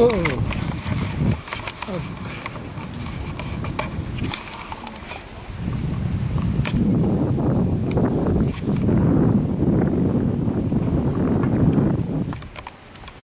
Oh.